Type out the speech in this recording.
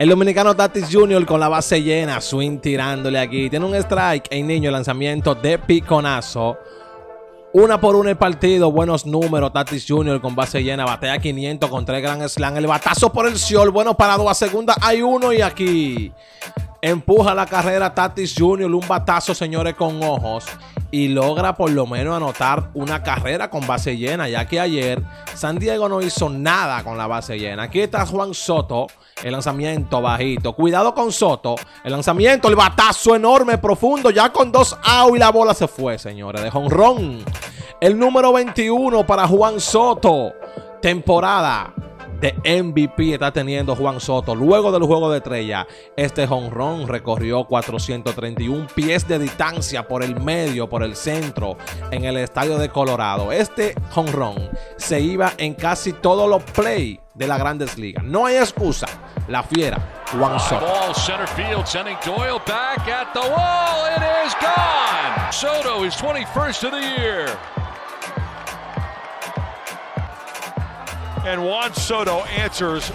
El dominicano Tatis Jr. con la base llena, swing tirándole aquí. Tiene un strike en niño, lanzamiento de piconazo. Una por una el partido, buenos números. Tatis Jr. con base llena, batea 500 con tres gran slam. El batazo por el Ciol, bueno parado a segunda. Hay uno y aquí empuja la carrera Tatis Jr. Un batazo, señores, con ojos y logra por lo menos anotar una carrera con base llena, ya que ayer San Diego no hizo nada con la base llena. Aquí está Juan Soto, el lanzamiento bajito. Cuidado con Soto, el lanzamiento, el batazo enorme, profundo, ya con dos out y la bola se fue, señores, de jonrón. El número 21 para Juan Soto, temporada de MVP está teniendo Juan Soto. Luego del juego de estrella, este jonrón recorrió 431 pies de distancia por el medio, por el centro, en el estadio de Colorado. Este jonrón se iba en casi todos los play de las grandes ligas. No hay excusa. La fiera, Juan Soto. Soto is 21st of the year. And Juan Soto answers